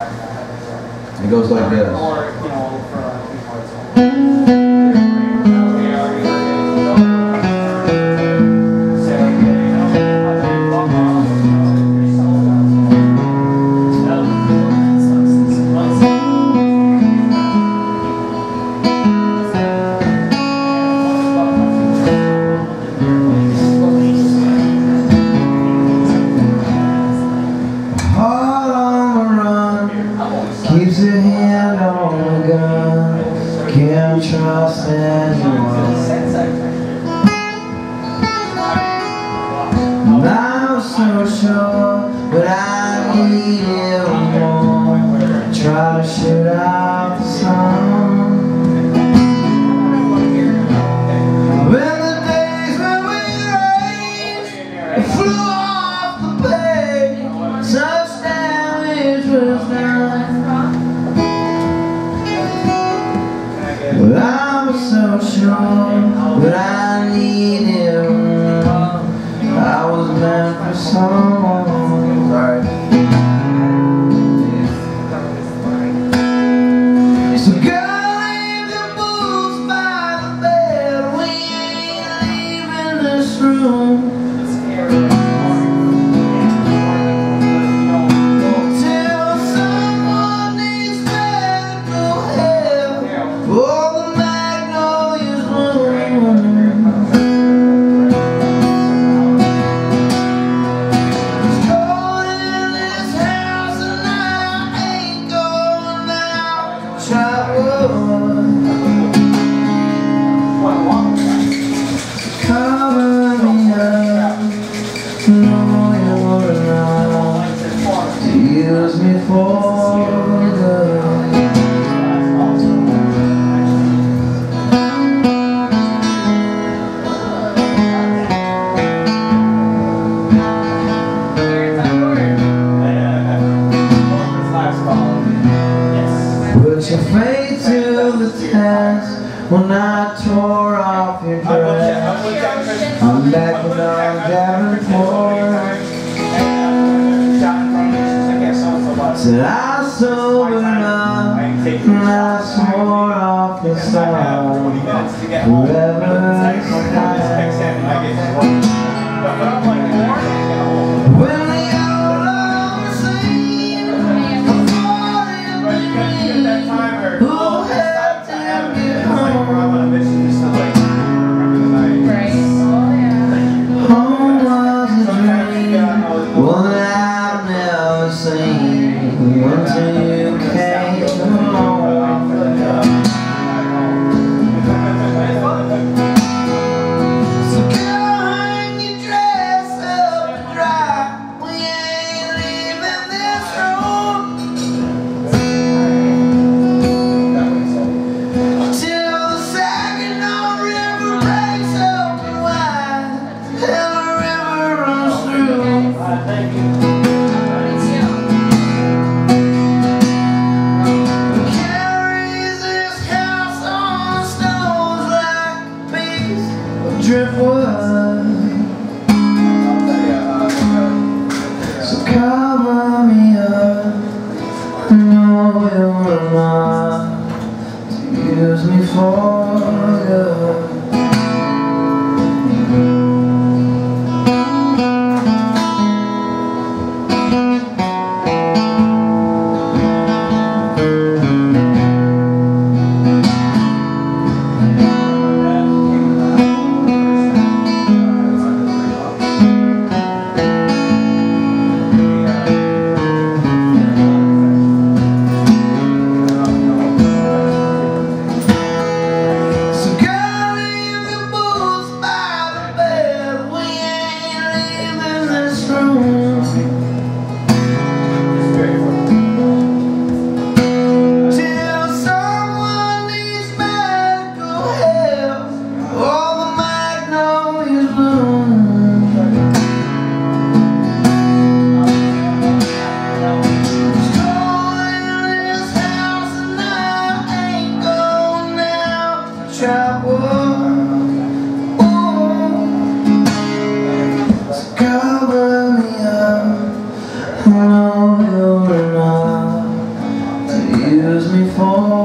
It goes like this. The gun. Can't trust anyone. I'm so sure, but I need you sure that I needed more. I was meant for someone. Sorry. So girl, leave boots by the bed. We ain't leaving this room. Put your faith to the test when I tore off your dress. I'm back with on Davenport. Said I sobered up and I swore off the song. Whoever Who had use me fall.